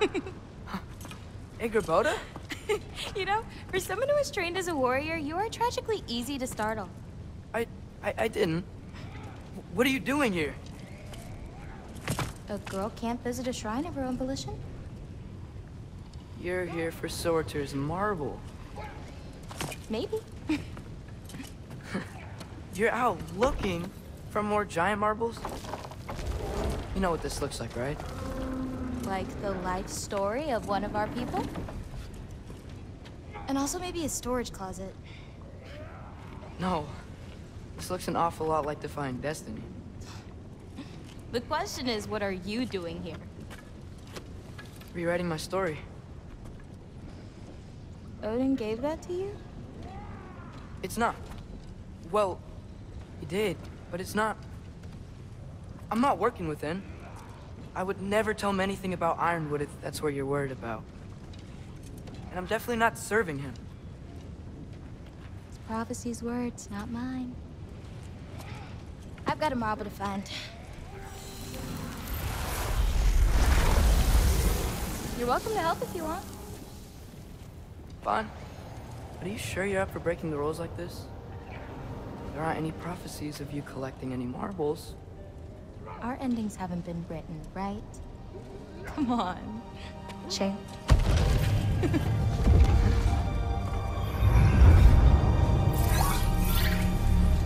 Hey, Angrboda? you know, for someone who was trained as a warrior, you are tragically easy to startle. I, I, I didn't. What are you doing here? A girl can't visit a shrine of her own volition? You're here for Surtur's marble. Maybe. You're out looking for more giant marbles? You know what this looks like, right? Like the life story of one of our people? And also maybe a storage closet. No. This looks an awful lot like Defying Destiny. The question is, what are you doing here? Rewriting my story. Odin gave that to you? It's not. Well, he did, but it's not. I'm not working with him. I would never tell him anything about Ironwood if that's what you're worried about. And I'm definitely not serving him. It's prophecy's words, not mine. I've got a marble to find. You're welcome to help if you want. Fine. But are you sure you're up for breaking the rules like this? There aren't any prophecies of you collecting any marbles. Our endings haven't been written, right? Come on. Champ.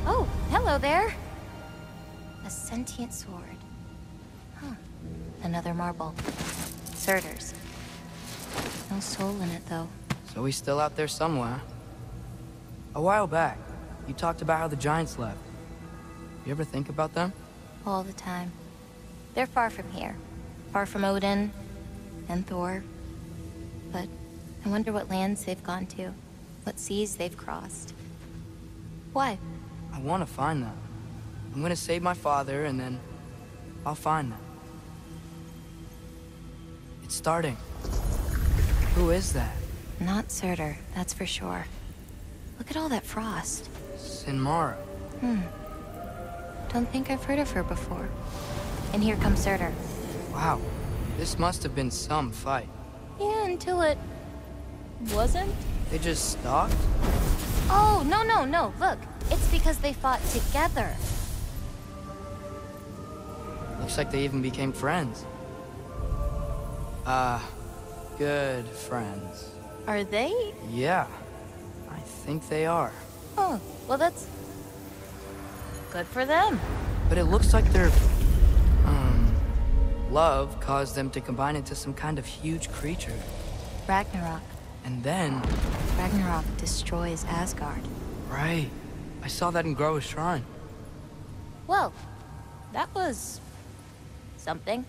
oh, hello there. A sentient sword. Huh. Another marble. Surtur's. No soul in it, though. So he's still out there somewhere. A while back, you talked about how the Giants left. You ever think about them? All the time. They're far from here. Far from Odin and Thor. But I wonder what lands they've gone to. What seas they've crossed. Why? I want to find them. I'm gonna save my father, and then I'll find them. It's starting. Who is that? Not Surtur, that's for sure. Look at all that frost. Sinmara. Hmm. Don't think I've heard of her before. And here comes Surtur. Wow. This must have been some fight. Yeah, until it... wasn't? They just stopped? Oh, no, no, no, look. It's because they fought together. Looks like they even became friends. Ah, uh, good friends. Are they? Yeah, I think they are. Oh, well that's... good for them. But it looks like their... um... love caused them to combine into some kind of huge creature. Ragnarok. And then... Ragnarok destroys Asgard. Right. I saw that in Groa's shrine. Well, that was... something.